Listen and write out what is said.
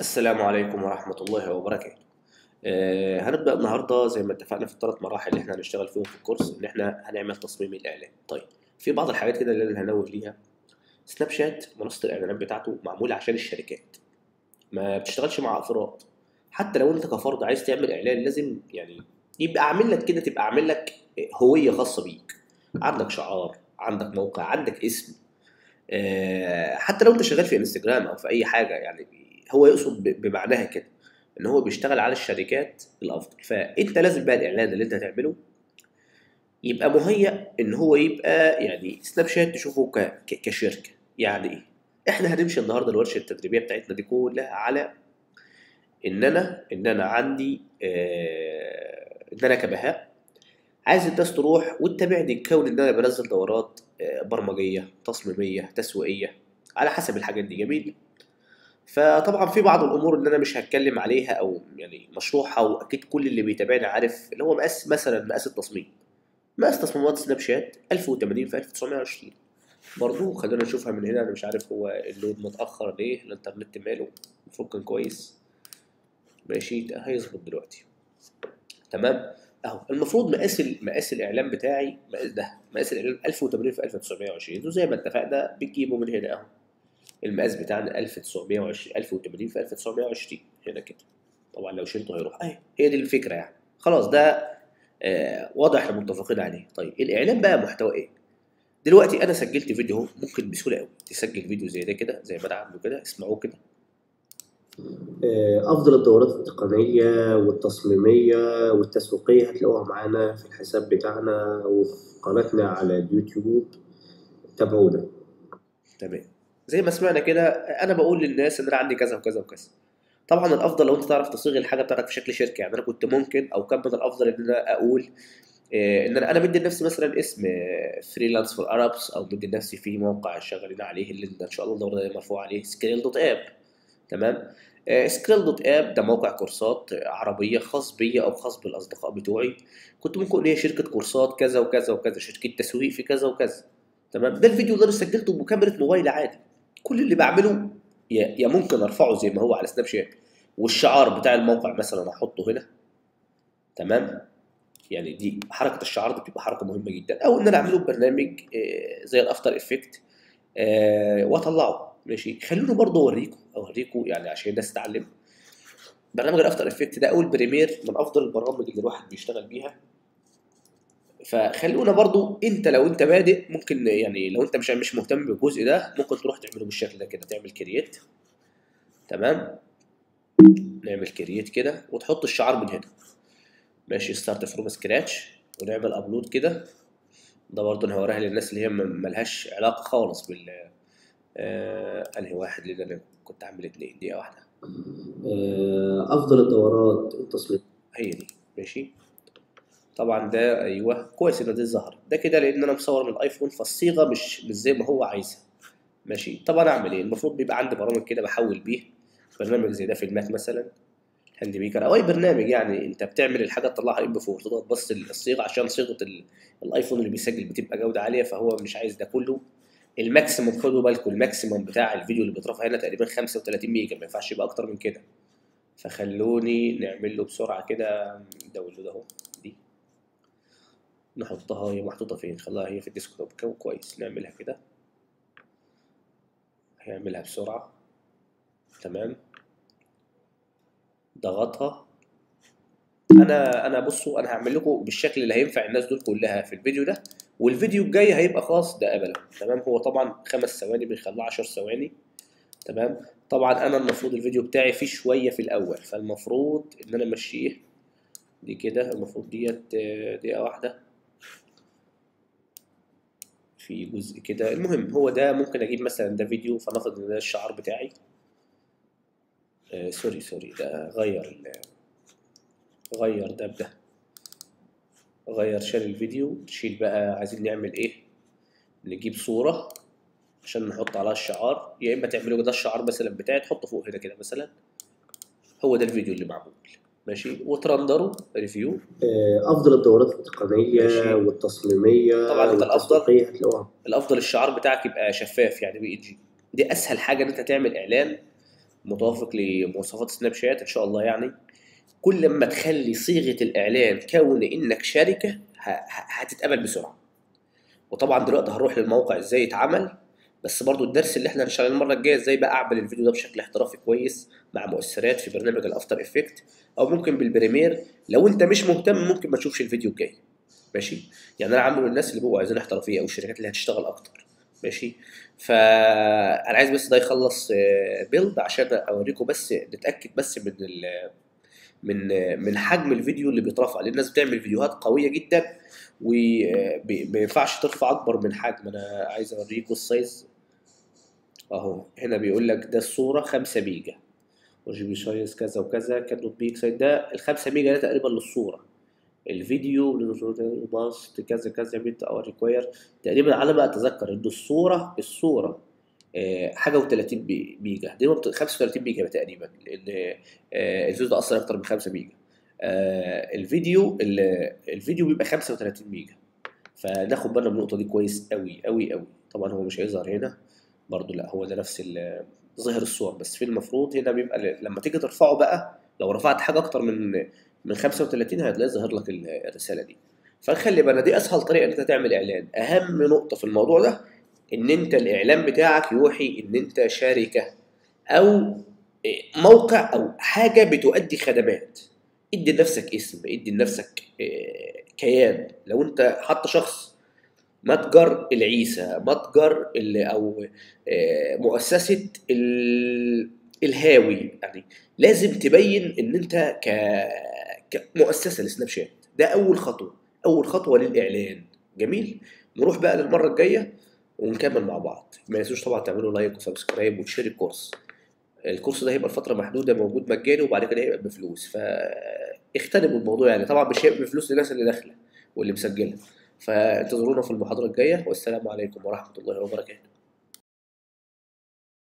السلام عليكم ورحمة الله وبركاته. آه هنبدأ النهاردة زي ما اتفقنا في الثلاث مراحل اللي إحنا هنشتغل فيهم في الكورس إن إحنا هنعمل تصميم الإعلان. طيب في بعض الحاجات كده اللي أنا هنوه ليها. سناب شات منصة الإعلانات بتاعته معمولة عشان الشركات. ما بتشتغلش مع أفراد. حتى لو أنت كفرد عايز تعمل إعلان لازم يعني يبقى عامل لك كده تبقى عامل لك هوية خاصة بيك. عندك شعار، عندك موقع، عندك اسم. آه حتى لو أنت شغال في انستجرام أو في أي حاجة يعني هو يقصد بمعناها كده إن هو بيشتغل على الشركات الأفضل. فأنت لازم بقى الإعلان اللي أنت هتعمله يبقى مهيأ إن هو يبقى يعني سناب شات تشوفه كشركة. يعني إيه؟ إحنا هنمشي النهارده الورشة التدريبية بتاعتنا دي كلها على إن أنا إن أنا عندي آه إن أنا كبهاء عايز الناس تروح وتتابعني كون إن أنا بنزل دورات آه برمجية تصميمية تسويقية على حسب الحاجات دي. جميل؟ فطبعا في بعض الأمور اللي أنا مش هتكلم عليها أو يعني مشروحة واكيد كل اللي بيتابعني عارف اللي هو مقاس مثلا مقاس التصميم. مقاس تصميمات سناب شات 1080 في 1920 برضه خلينا نشوفها من هنا أنا مش عارف هو اللود متأخر ليه الإنترنت ماله المفروض كان كويس. ماشي هيظبط دلوقتي. تمام؟ أهو المفروض مقاس مقاس الإعلان بتاعي مقاس ده مقاس الإعلان 1080 في 1920 وزي ما اتفقنا بتجيبه من هنا أهو. المقاس بتاعنا 1920 1080 في 1920 هنا كده. طبعا لو شلته هيروح. اهي هي دي الفكرة يعني. خلاص ده آه واضح إحنا متفقين عليه. طيب الإعلان بقى محتوى إيه؟ دلوقتي أنا سجلت فيديو أهو ممكن بسهولة قوي تسجل فيديو زي ده كده زي ما أنا عامله كده. اسمعوه كده. آه، أفضل الدورات التقنية والتصميمية والتسويقية هتلاقوها معانا في الحساب بتاعنا وفي قناتنا على اليوتيوب. تابعونا. تمام. زي ما سمعنا كده أنا بقول للناس إن أنا عندي كذا وكذا وكذا. طبعا الأفضل لو أنت تعرف تصيغ الحاجة بتاعتك في شكل شركة. يعني أنا كنت ممكن أو كان من الأفضل إن أنا أقول آه، إن أنا أنا مدي لنفسي مثلا اسم Freelance for Arabs أو مدي لنفسي في موقع شغالين عليه اللي إن شاء الله دي مرفوع عليه Skill dot app. تمام؟ Skill dot app ده موقع كورسات عربية خاص بيا أو خاص بالأصدقاء بتوعي. كنت ممكن أقول هي شركة كورسات كذا وكذا وكذا شركة تسويق في كذا وكذا. تمام؟ ده الفيديو اللي أنا سجلته بكاميرا موبايل عادي. كل اللي بعمله يا ممكن أرفعه زي ما هو على سناب شات والشعار بتاع الموقع مثلا أحطه هنا. تمام؟ يعني دي حركة الشعار دي بتبقى حركة مهمة جدا. أو إن أنا أعمله ببرنامج آه، زي ال After Effect وأطلعه. ماشي؟ خلوني برضه أوريكم أوريكم يعني عشان الناس تتعلم. برنامج ال After Effect ده أو ال Premiere من أفضل البرامج اللي الواحد بيشتغل بيها. فخلونا برضو انت لو انت بادئ ممكن يعني لو انت مش مش مهتم بالجزء ده ممكن تروح تعمله بالشكل ده كده تعمل create تمام؟ نعمل create كده وتحط الشعار من هنا. ماشي start from scratch ونعمل upload كده. ده برضه أنا هوريها للناس اللي هي ملهاش علاقة خالص بال آه أنهي واحد لأن أنا كنت عامل اتنين دقيقة واحدة. آه، أفضل الدورات التصميمية هي دي. ماشي؟ طبعا ده أيوه كويس ان دي ظهر ده كده لأن أنا مصور من ال iPhone فالصيغة مش مش زي ما هو عايزها. ماشي؟ طب أنا أعمل إيه؟ المفروض بيبقى عندي برامج كده بحول بيه. برنامج زي ده في ال Mac مثلا. HandBrake أو أي برنامج يعني أنت بتعمل الحاجة تطلعها M 4 تضغط بس الصيغة عشان صيغة ال- ال iPhone اللي بيسجل بتبقى جودة عالية فهو مش عايز ده كله. ال maximum خدوا بالكم ال maximum بتاع الفيديو اللي بيترفع هنا تقريبا 35 ميجا ما ينفعش يبقى أكتر من كده. فخلوني نعمل له بسرعة كده download أهو. نحطها هي محطوطة فين؟ خلاها هي في ال desktop. كو- كويس. نعملها كده. هيعملها بسرعة. تمام. ضغطها. أنا أنا بصوا أنا هعمل لكم بالشكل اللي هينفع الناس دول كلها في الفيديو ده. والفيديو الجاي هيبقى خاص ده قبله تمام. هو طبعا خمس ثواني بنخليه 10 ثواني. تمام. طبعا أنا المفروض الفيديو بتاعي فيه شوية في الأول. فالمفروض إن أنا أمشيه. دي كده. المفروض ديت آه، دقيقة واحدة. في جزء كده. المهم هو ده ممكن أجيب مثلا ده فيديو فنفرض ان ده الشعار بتاعي. آه sorry sorry ده غير غير ده بده غير شال الفيديو. تشيل بقى عايزين نعمل إيه؟ نجيب صورة عشان نحط عليها الشعار. يا إما تعملوا ده الشعار مثلا بتاعي تحطه فوق هنا كده مثلا. هو ده الفيديو اللي معمول. ماشي؟ وت render preview. آه، أفضل الدورات التقنية ماشي. والتصميمية طبعاً. والتسويقية هتلاقوها. الأفضل الشعار بتاعك يبقى شفاف يعني PNG. دي أسهل حاجة إن أنت تعمل إعلان متوافق لمواصفات سناب شات إن شاء الله يعني. كل ما تخلي صيغة الإعلان كون إنك شركه هتتقبل بسرعة. وطبعا دلوقتي هنروح للموقع إزاي يتعمل. بس برضو الدرس اللي إحنا هنشتغل المرة الجاية إزاي بقى اعمل الفيديو ده بشكل احترافي كويس مع مؤثرات في برنامج ال After Effect أو ممكن بال Premiere. لو انت مش مهتم ممكن ما تشوفش الفيديو الجاي. ماشي؟ يعني أنا عامله للناس اللي بيبقوا عايزين احترافية أو الشركات اللي هتشتغل أكتر. ماشي؟ فانا عايز بس ده يخلص بيلد عشان أوريكم بس نتأكد بس من ال من من حجم الفيديو اللي بيترفع. لأن الناس بتعمل فيديوهات قوية جدا. وما ينفعش ترفع أكبر من حجم. أنا عايز اوريكم السايز أهو هنا بيقول لك ده الصورة 5 ميجا. وجي بي سايز كذا وكذا كانوت بيك سايز ده ال 5 ميجا ده تقريبا للصورة. الفيديو باست كذا كذا بيت أو ريكواير تقريبا على ما أتذكر إن الصورة الصورة آه، حاجة و30 ميجا. دي بت- 35 ميجا تقريبا لأن آه، الفيديو ده أصلا أكتر من 5 ميجا. الفيديو ال- الفيديو بيبقى 35 ميجا. فناخد بالنا من النقطة دي كويس قوي قوي قوي طبعا هو مش هيظهر هنا برضو لأ هو ده نفس ظاهر الصور. بس في المفروض هنا بيبقى لما تيجي ترفعه بقى لو رفعت حاجة أكتر من من 35 هتلاقي ظاهر لك ال- الرسالة دي. فنخلي بالنا دي أسهل طريقة إن أنت تعمل إعلان. أهم نقطة في الموضوع ده إن أنت الإعلان بتاعك يوحي إن أنت شركه أو موقع أو حاجة بتؤدي خدمات. ادي لنفسك اسم ادي لنفسك آه، كيان. لو انت حتى شخص متجر العيسى متجر ال- أو آه، مؤسسة ال- الهاوي يعني لازم تبين ان انت كمؤسسة لسناب شات. ده اول خطوة اول خطوة للإعلان. جميل؟ نروح بقى للمرة الجاية ونكمل مع بعض. ما تنسوش طبعا تعملوا like و subscribe وتشترك ال course. ال course ده هيبقى لفترة محدودة موجود مجاني وبعد كده هيبقى بفلوس. فاغتنموا الموضوع يعني. طبعا مش هيبقى بفلوس للناس اللي داخلة واللي مسجلة. فانتظرونا في المحاضرة الجاية والسلام عليكم ورحمة الله وبركاته.